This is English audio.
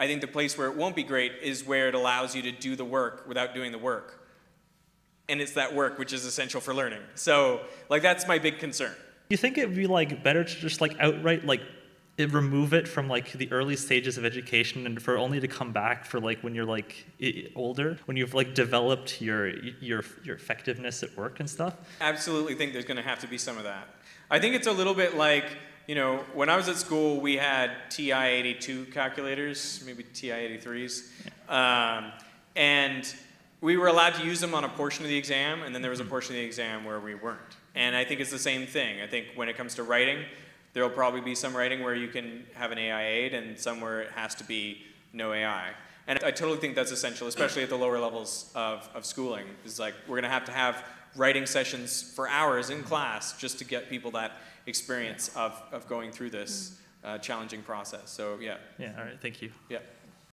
I think the place where it won't be great is where it allows you to do the work without doing the work. And it's that work which is essential for learning. So, like, that's my big concern. You think it'd be like better to just like outright like it, remove it from like the early stages of education and for only to come back for like when you're like i- older, when you've like developed your your your effectiveness at work and stuff? absolutely think there's going to have to be some of that. I think it's a little bit like, you know, when I was at school, we had TI 82 calculators, maybe TI 83s. Um, and we were allowed to use them on a portion of the exam, and then there was a portion of the exam where we weren't. And I think it's the same thing. I think when it comes to writing, there will probably be some writing where you can have an AI aid, and some where it has to be no AI. And I totally think that's essential, especially at the lower levels of, of schooling. Is like we're gonna have to have writing sessions for hours in class just to get people that experience of, of going through this uh, challenging process. So yeah, Yeah, all right, thank you. yeah.